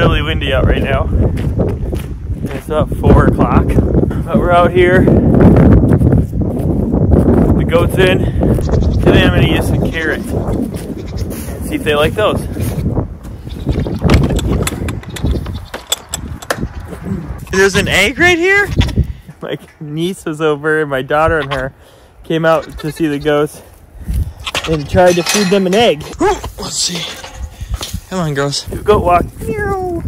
early out right now. It's about 4 o'clock. But we're out here. The goat's in. Today I'm going to use some carrot. See if they like those. There's an egg right here? My niece was over and my daughter and her came out to see the goats and tried to feed them an egg. Let's see. Come on, girls. Goat walk. Meow.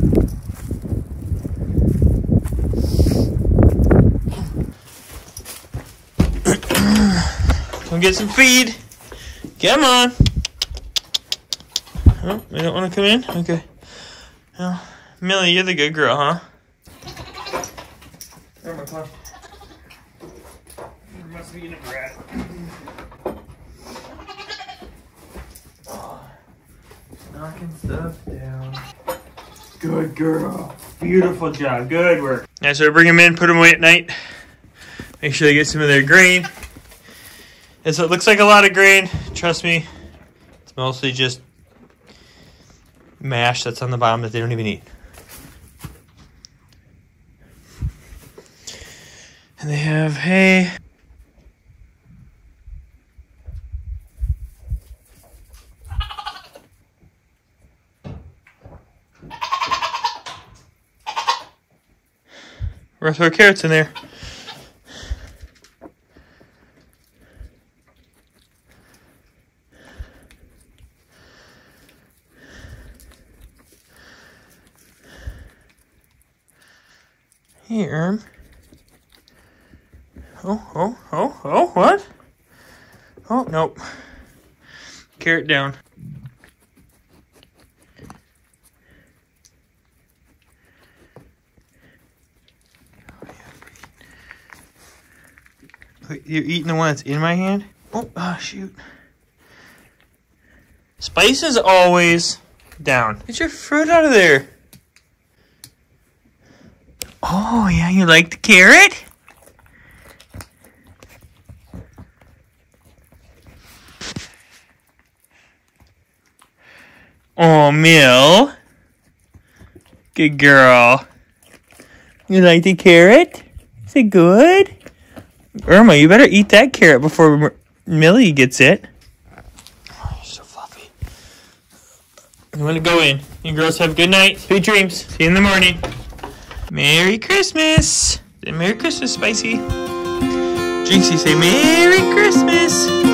Come get some feed. Come on. Oh, they don't want to come in? Okay. Well, Millie, you're the good girl, huh? Where my car? There must be in a rat. Knocking stuff down. Good girl. Beautiful job. Good work. Yeah, so I bring them in, put them away at night. Make sure they get some of their grain. And so it looks like a lot of grain. Trust me, it's mostly just mash that's on the bottom that they don't even eat. And they have hay. We're gonna throw carrots in there. Hey, Erm. Oh, oh, oh, oh, what? Oh, nope. Carrot down. You're eating the one that's in my hand? Oh, ah, shoot. Spice is always down. Get your fruit out of there. Oh, yeah, you like the carrot? Oh, Mill. Good girl. You like the carrot? Is it good? Irma, you better eat that carrot before M- Millie gets it. Oh, you're so fluffy. I'm gonna go in. You girls have a good night. Sweet dreams. See you in the morning. Merry Christmas. Merry Christmas, Spicy. Jinxie, say Merry Christmas.